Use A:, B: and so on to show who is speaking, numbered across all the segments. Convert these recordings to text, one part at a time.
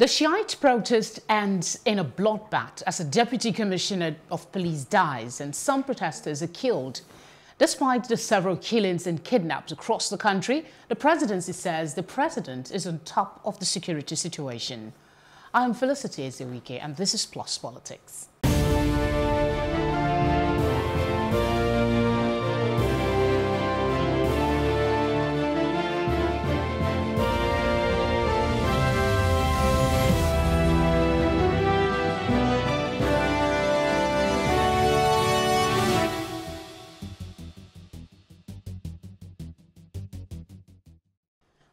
A: The Shiite protest ends in a bloodbath as a deputy commissioner of police dies and some protesters are killed. Despite the several killings and kidnaps across the country, the presidency says the president is on top of the security situation. I am Felicity Ezewuike and this is Plus Politics.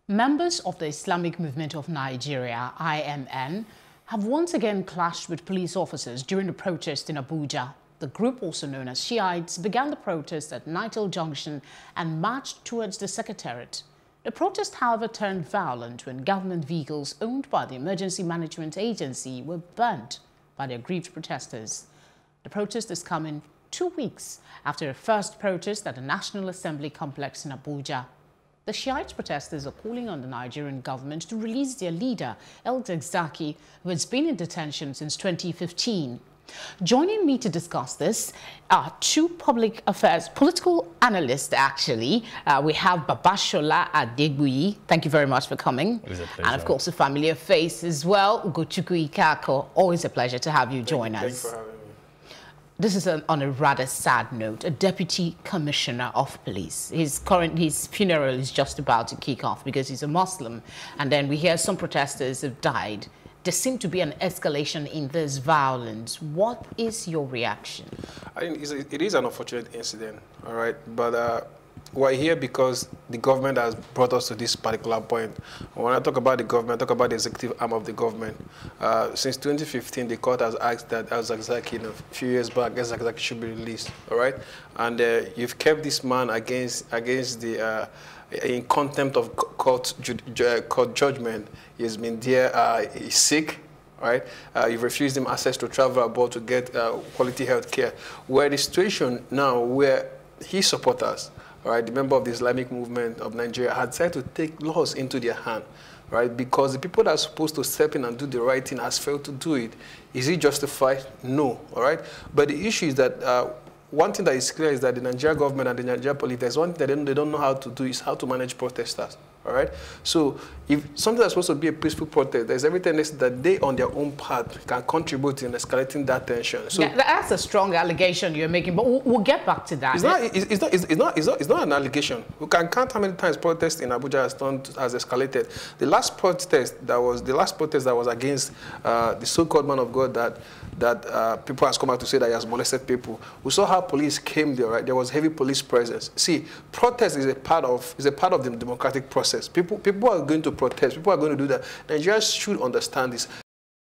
A: Members of the Islamic Movement of Nigeria, IMN, have once again clashed with police officers during the protest in Abuja. The group, also known as Shiites, began the protest at Nitel Junction and marched towards the Secretariat. The protest, however, turned violent when government vehicles owned by the Emergency Management Agency were burnt by the aggrieved protesters. The protest is coming two weeks after a first protest at the National Assembly complex in Abuja. The Shiite protesters are calling on the Nigerian government to release their leader, El Zakzaky, who has been in detention since 2015. Joining me to discuss this are two public affairs political analysts, actually. Uh, we have Babasola Adegbuyi. Thank you very much for coming. And of course, a familiar face as well, Ugochukwu Ikeakor. Always a pleasure to have you join
B: Thank
A: us. This is a, on a rather sad note. A deputy commissioner of police. His current his funeral is just about to kick off because he's a Muslim, and then we hear some protesters have died. There seemed to be an escalation in this violence. What is your reaction?
B: I think it's it is an unfortunate incident, all right? But uh, we're here because the government has brought us to this particular point. When I talk about the government, I talk about the executive arm of the government. Uh, since 2015, the court has asked that El Zakzaky, you know, a few years back, El Zakzaky should be released, all right? And uh, you've kept this man against, against the, uh, in contempt of court, ju- ju- uh, court judgment. He has been there, uh, he's sick, right? Uh, you've refused him access to travel abroad to get uh, quality health care. We're in a situation now where his supporters, right, the member of the Islamic movement of Nigeria, had tried to take laws into their hand, right? Because the people that are supposed to step in and do the right thing has failed to do it. Is it justified? No, all right? But the issue is that uh, one thing that is clear is that the Nigerian government and the Nigerian police, there's one thing that they don't, they don't know how to do is how to manage protesters. All right. So if something that's supposed to be a peaceful protest, there's everything tendency that they, on their own part, can contribute in escalating that tension. So
A: Yeah, that's a strong allegation you're making, but we'll, we'll get back to that.
B: it's not, it's, it's not, it's not, it's not, it's not an allegation. We can count how many times protest in Abuja has, done, has escalated. The last protest that was, the last protest that was against uh, the so-called man of God that, that uh, people has come out to say that he has molested people. We saw how police came there, right? There was heavy police presence. See, protest is a part of, is a part of the democratic process. People, people are going to protest. People are going to do that. Nigerians should understand this.